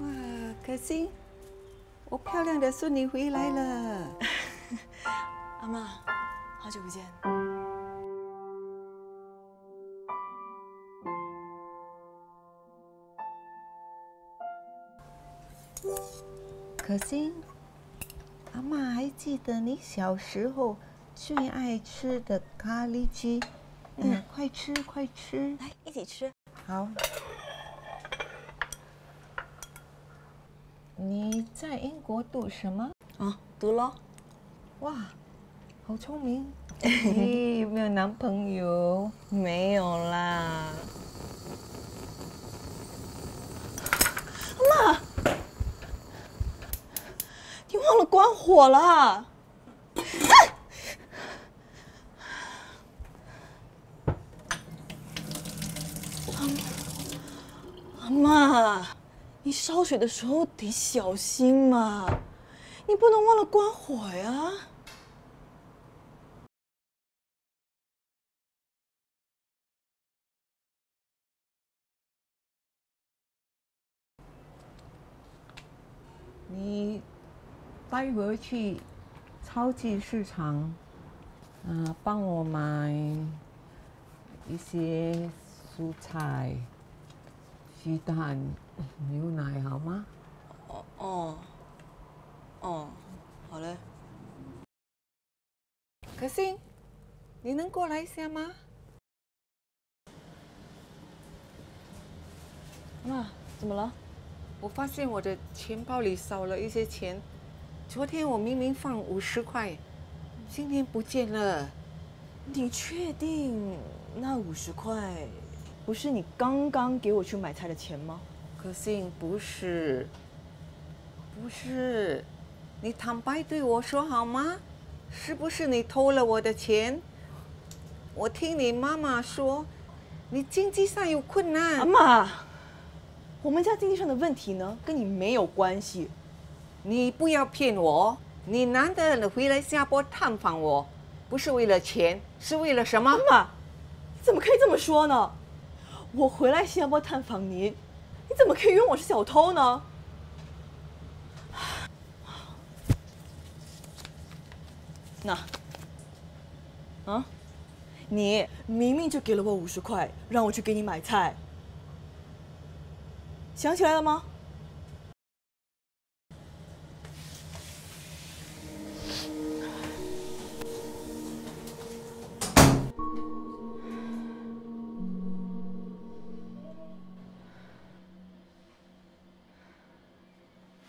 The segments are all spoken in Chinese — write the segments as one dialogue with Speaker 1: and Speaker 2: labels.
Speaker 1: 哇，可心，我漂亮的孙女回来了。
Speaker 2: 阿妈，好久不见。
Speaker 1: 可心，阿妈还记得你小时候最爱吃的咖喱鸡。嗯，快吃快吃，
Speaker 2: 来一起吃。
Speaker 1: 好。你在英国读什么？
Speaker 2: 啊，读了。
Speaker 1: 哇，好聪明！你有没有男朋友？
Speaker 2: 没有啦。妈，你忘了关火了。阿妈，你烧水的时候得小心嘛，你不能忘了关火呀。
Speaker 1: 你待会去超级市场，嗯，帮我买一些蔬菜、鸡蛋、牛奶，好吗？
Speaker 2: 哦哦哦，好嘞。
Speaker 1: 可心，你能过来一下吗？
Speaker 2: 妈，怎么了？
Speaker 1: 我发现我的钱包里少了一些钱，昨天我明明放五十块，今天不见了。
Speaker 2: 你确定那五十块不是你刚刚给我去买菜的钱吗？
Speaker 1: 可信不是，不是，你坦白对我说好吗？是不是你偷了我的钱？我听你妈妈说，你经济上有困难。
Speaker 2: 阿妈。我们家经济上的问题呢，跟你没有关系。
Speaker 1: 你不要骗我，你难得回来新加坡探访我，不是为了钱，是为了什么？
Speaker 2: 妈妈，你怎么可以这么说呢？我回来新加坡探访您，你怎么可以冤我是小偷呢？那，啊，你明明就给了我五十块，让我去给你买菜。想起来了吗？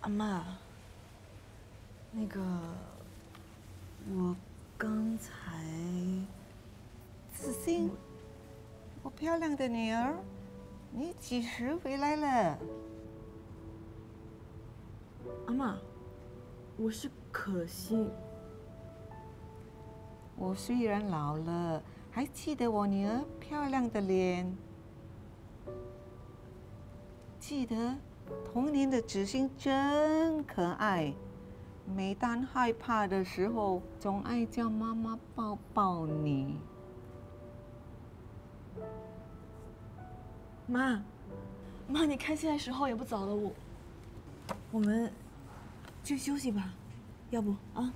Speaker 2: 阿妈，那个，我刚才，
Speaker 1: 子欣，我漂亮的女儿，你几时回来了？
Speaker 2: 阿妈，我是可心。
Speaker 1: 我虽然老了，还记得我女儿漂亮的脸，记得。童年的子欣真可爱，每当害怕的时候，总爱叫妈妈抱抱你。
Speaker 2: 妈，妈，你看现在时候也不早了，我，我们就休息吧，要不啊？